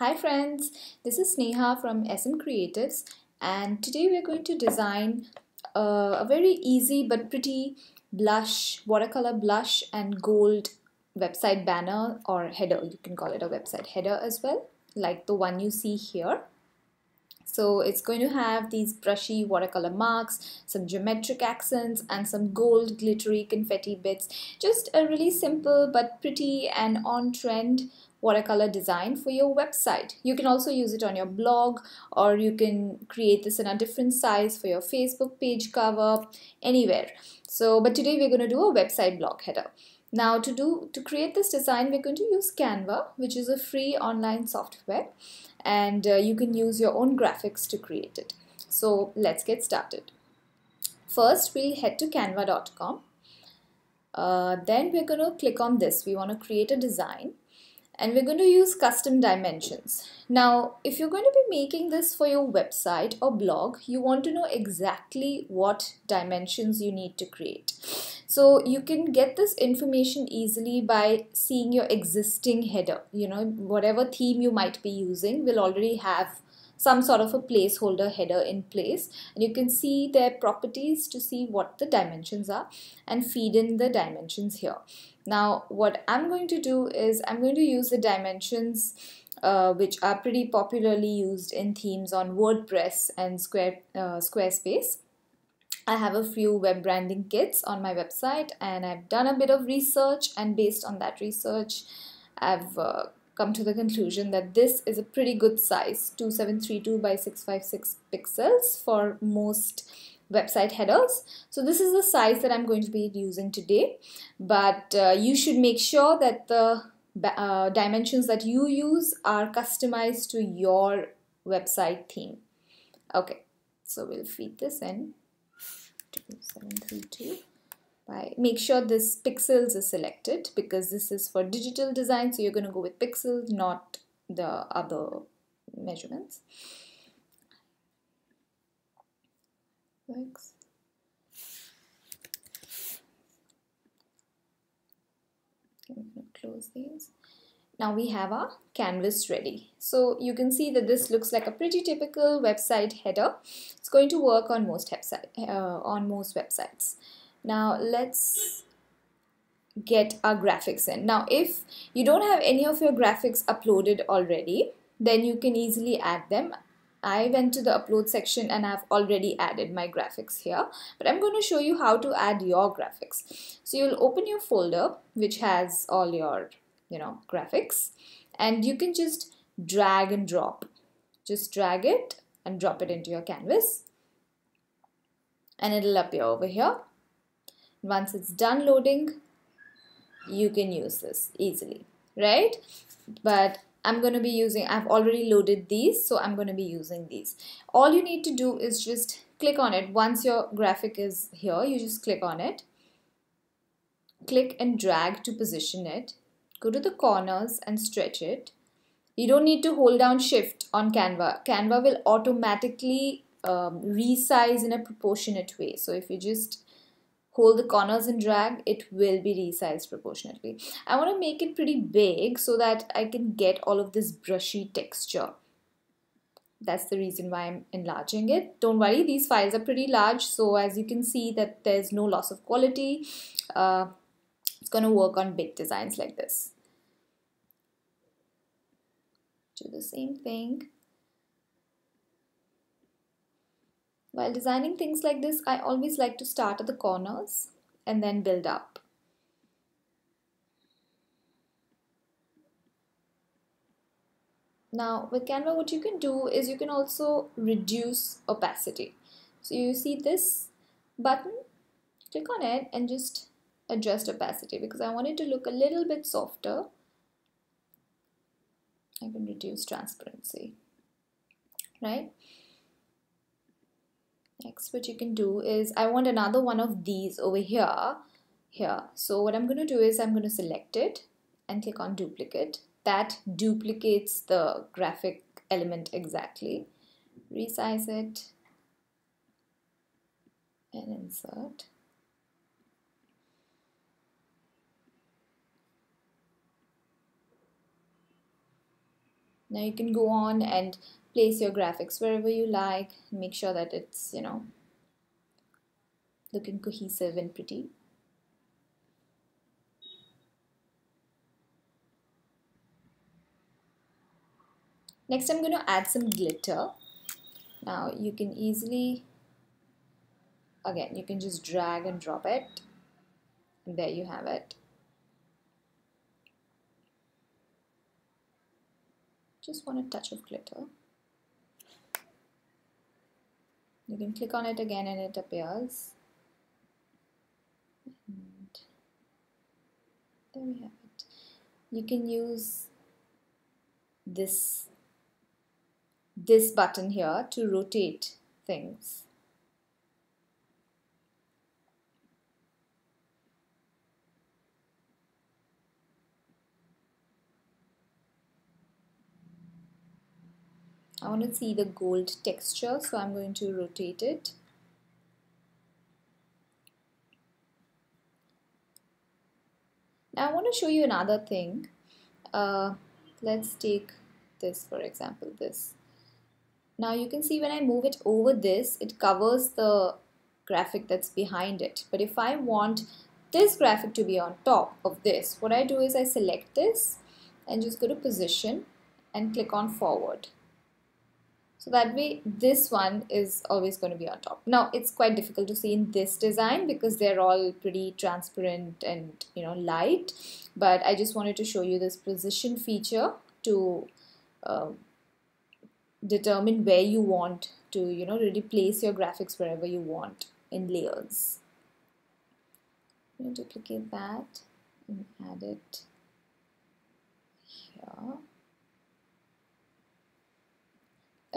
Hi friends, this is Sneha from Essem Creatives and today we're going to design a, a very easy but pretty blush, watercolor blush and gold website banner or header. You can call it a website header as well, like the one you see here. So it's going to have these brushy watercolor marks, some geometric accents and some gold glittery confetti bits. Just a really simple but pretty and on trend watercolor design for your website. You can also use it on your blog or you can create this in a different size for your Facebook page cover, anywhere. So, but today we're going to do a website blog header. Now to do to create this design, we're going to use Canva, which is a free online software and uh, you can use your own graphics to create it. So let's get started. First, we'll head to canva.com. Uh, then we're going to click on this. We want to create a design and we're going to use custom dimensions. Now, if you're going to be making this for your website or blog, you want to know exactly what dimensions you need to create. So you can get this information easily by seeing your existing header. You know, whatever theme you might be using will already have some sort of a placeholder header in place and you can see their properties to see what the dimensions are and feed in the dimensions here. Now what I'm going to do is I'm going to use the dimensions uh, which are pretty popularly used in themes on WordPress and Square uh, Squarespace. I have a few web branding kits on my website and I've done a bit of research and based on that research I've uh, come to the conclusion that this is a pretty good size 2732 by 656 pixels for most website headers. So this is the size that I'm going to be using today. But uh, you should make sure that the uh, dimensions that you use are customized to your website theme. Okay so we'll feed this in. 2732 by make sure this pixels is selected because this is for digital design so you're going to go with pixels not the other measurements I'm going to close these. Now we have our canvas ready. So you can see that this looks like a pretty typical website header. It's going to work on most uh, on most websites. Now let's get our graphics in. Now if you don't have any of your graphics uploaded already, then you can easily add them. I went to the upload section and I've already added my graphics here but I'm going to show you how to add your graphics. So you'll open your folder which has all your you know graphics and you can just drag and drop. Just drag it and drop it into your canvas and it'll appear over here once it's done loading you can use this easily right but I'm going to be using I've already loaded these so I'm going to be using these. All you need to do is just click on it. Once your graphic is here you just click on it. Click and drag to position it. Go to the corners and stretch it. You don't need to hold down shift on Canva. Canva will automatically um, resize in a proportionate way. So if you just hold the corners and drag, it will be resized proportionately. I want to make it pretty big so that I can get all of this brushy texture. That's the reason why I'm enlarging it. Don't worry, these files are pretty large. So as you can see that there's no loss of quality. Uh, it's going to work on big designs like this. Do the same thing. While designing things like this, I always like to start at the corners and then build up. Now with Canva what you can do is you can also reduce opacity. So you see this button, click on it and just adjust opacity because I want it to look a little bit softer. I can reduce transparency, right? Next what you can do is I want another one of these over here. Here. So what I'm going to do is I'm going to select it and click on duplicate. That duplicates the graphic element exactly. Resize it and insert. Now you can go on and place your graphics wherever you like. Make sure that it's you know looking cohesive and pretty. Next I'm going to add some glitter. Now you can easily again you can just drag and drop it. And there you have it. Just want a touch of glitter you can click on it again and it appears. And there we have it. You can use this this button here to rotate things I want to see the gold texture so I'm going to rotate it. Now I want to show you another thing. Uh, let's take this for example this. Now you can see when I move it over this it covers the graphic that's behind it. But if I want this graphic to be on top of this what I do is I select this and just go to position and click on forward so that way this one is always going to be on top. Now it's quite difficult to see in this design because they're all pretty transparent and you know light. But I just wanted to show you this position feature to uh, determine where you want to you know really place your graphics wherever you want in layers. I'm duplicate that and add it here.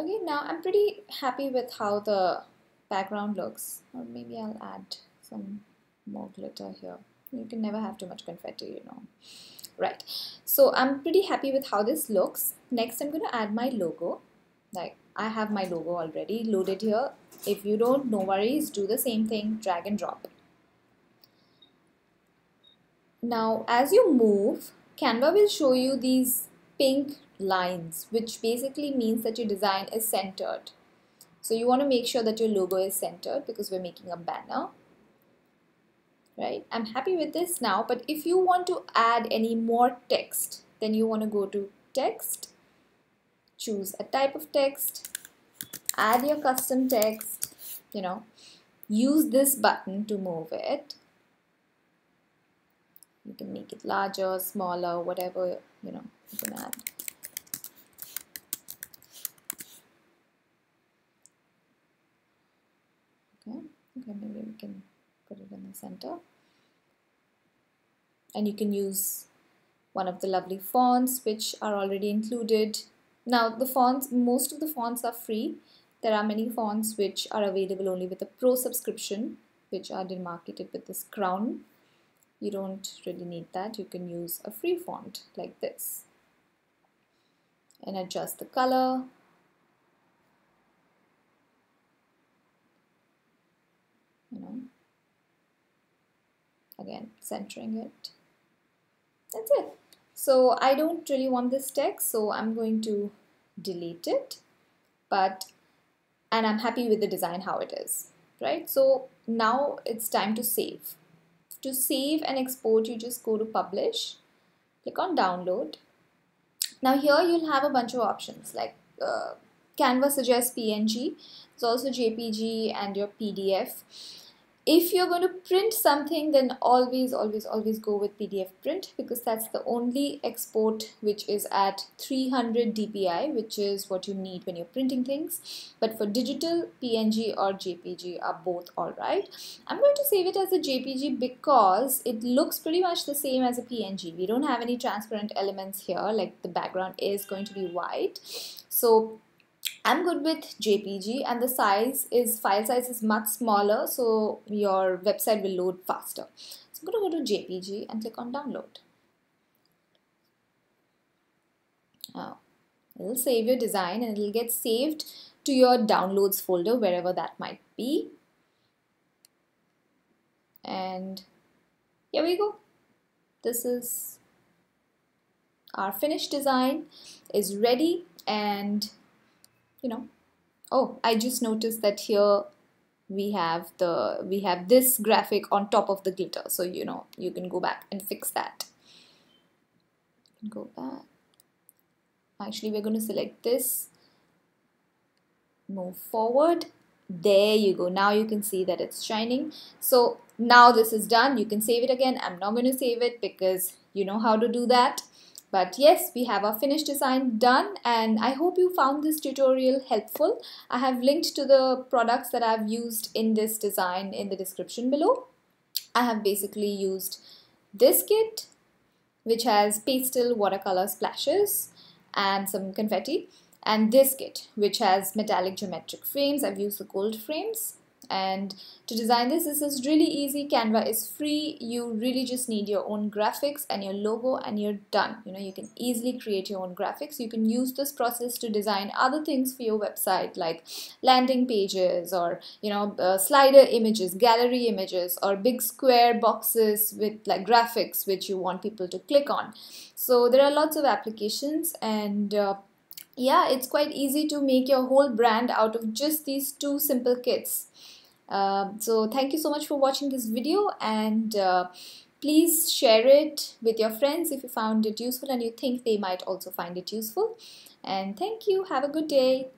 Okay, now I'm pretty happy with how the background looks. Or maybe I'll add some more glitter here. You can never have too much confetti, you know. Right, so I'm pretty happy with how this looks. Next, I'm going to add my logo. Like, I have my logo already loaded here. If you don't, no worries, do the same thing, drag and drop. Now, as you move, Canva will show you these pink lines, which basically means that your design is centered. So you want to make sure that your logo is centered because we're making a banner. Right? I'm happy with this now, but if you want to add any more text, then you want to go to text, choose a type of text, add your custom text, you know, use this button to move it. You can make it larger, smaller, whatever, you know, you can add. okay maybe we can put it in the center. And you can use one of the lovely fonts which are already included. Now the fonts most of the fonts are free. There are many fonts which are available only with a pro subscription which are demarcated with this crown. You don't really need that. You can use a free font like this and adjust the color again centering it. That's it. So I don't really want this text so I'm going to delete it but and I'm happy with the design how it is right? So now it's time to save. To save and export you just go to publish click on download. Now here you'll have a bunch of options like uh, Canva suggests PNG it's also JPG and your PDF if you're going to print something then always always always go with PDF print because that's the only export which is at 300 dpi which is what you need when you're printing things. But for digital PNG or JPG are both alright I'm going to save it as a JPG because it looks pretty much the same as a PNG we don't have any transparent elements here like the background is going to be white. So I'm good with JPG and the size is file size is much smaller so your website will load faster. So I'm going to go to JPG and click on download. Now it'll save your design and it'll get saved to your downloads folder wherever that might be. And here we go. This is our finished design is ready and you know. Oh I just noticed that here we have the we have this graphic on top of the glitter. So you know you can go back and fix that. Go back. Actually we're going to select this. Move forward. There you go. Now you can see that it's shining. So now this is done. You can save it again. I'm not going to save it because you know how to do that but yes, we have our finished design done and I hope you found this tutorial helpful. I have linked to the products that I've used in this design in the description below. I have basically used this kit which has pastel watercolor splashes and some confetti and this kit which has metallic geometric frames. I've used the gold frames and to design this this is really easy. Canva is free. You really just need your own graphics and your logo and you're done. You know you can easily create your own graphics. You can use this process to design other things for your website like landing pages or you know uh, slider images gallery images or big square boxes with like graphics which you want people to click on. So there are lots of applications and uh, yeah it's quite easy to make your whole brand out of just these two simple kits. Um, so thank you so much for watching this video and uh, please share it with your friends if you found it useful and you think they might also find it useful. And thank you. Have a good day